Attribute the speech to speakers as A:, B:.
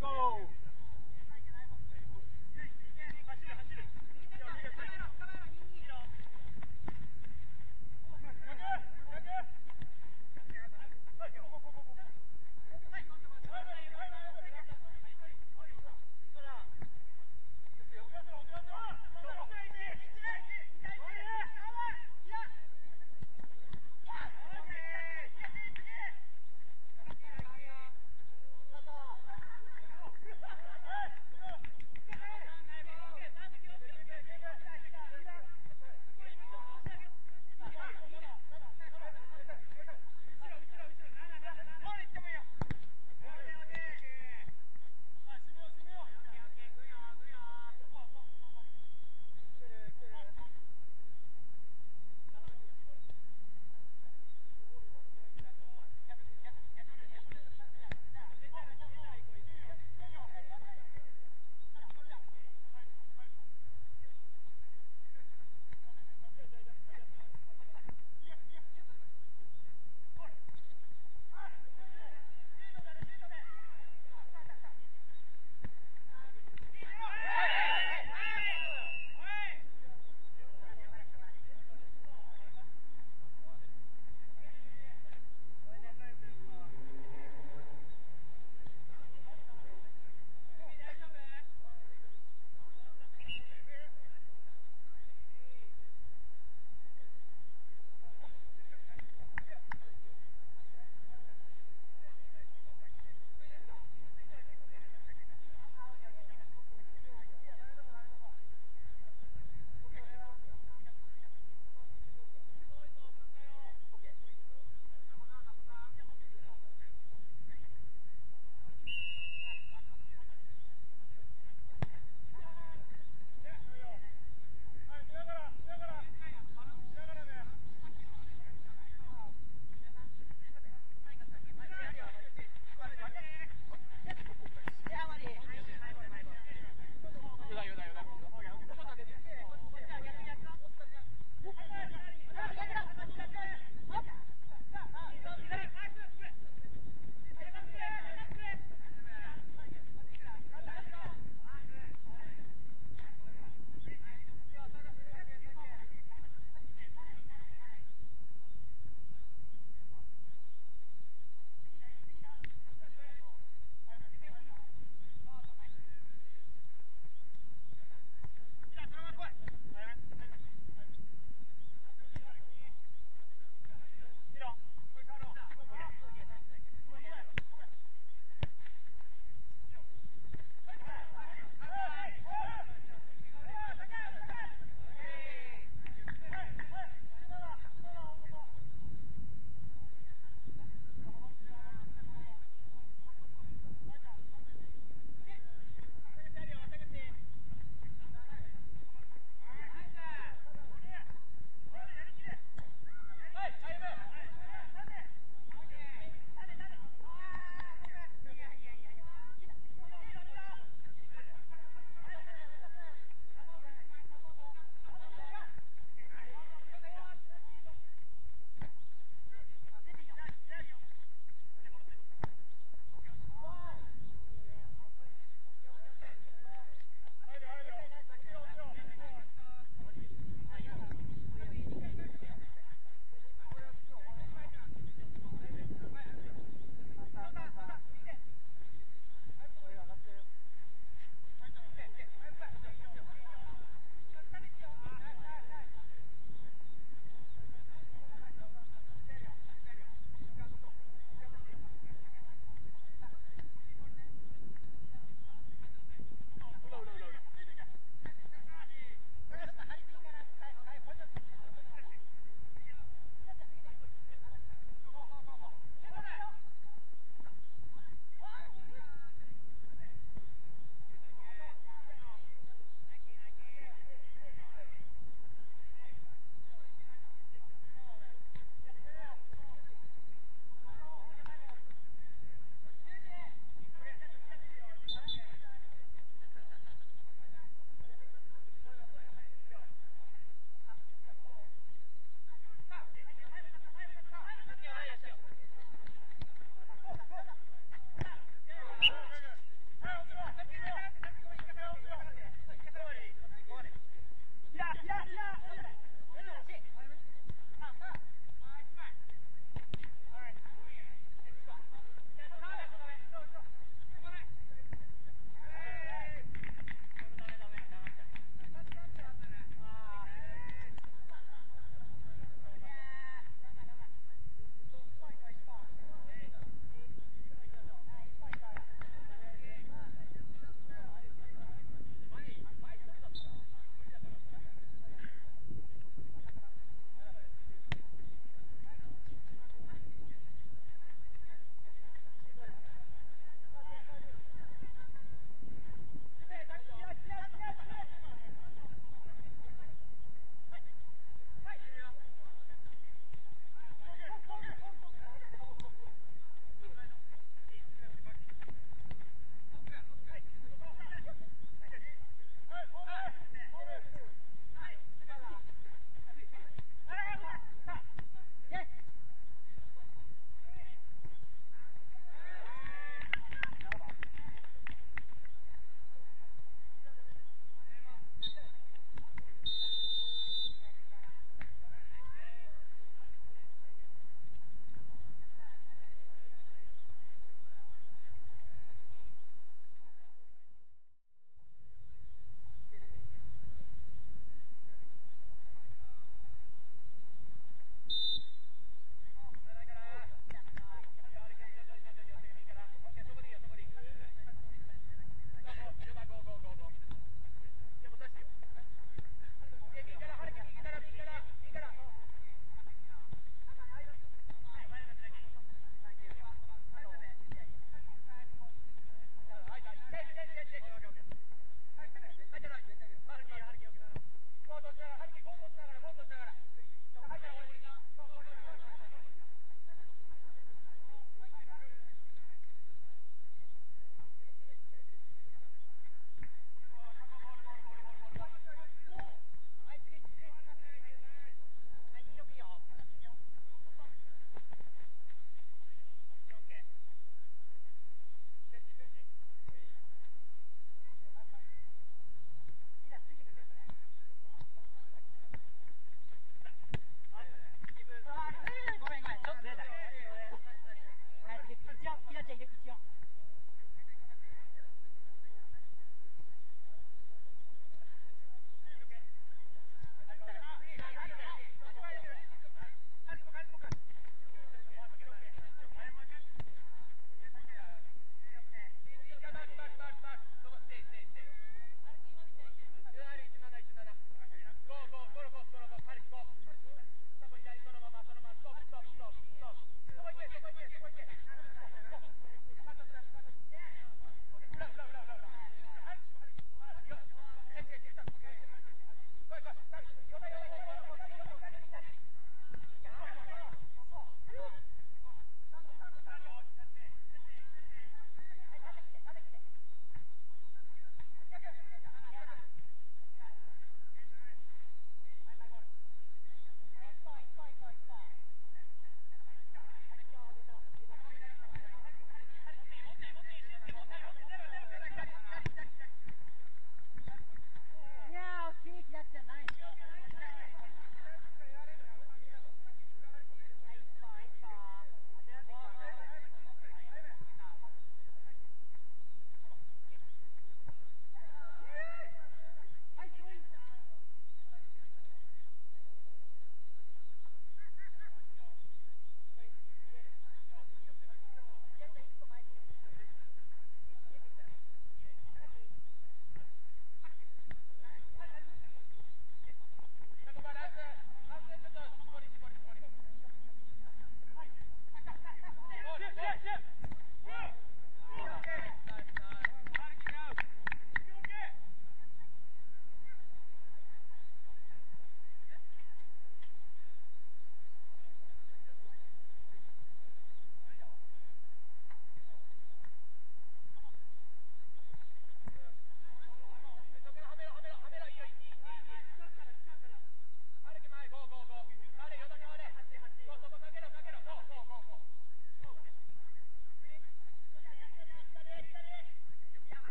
A: Go!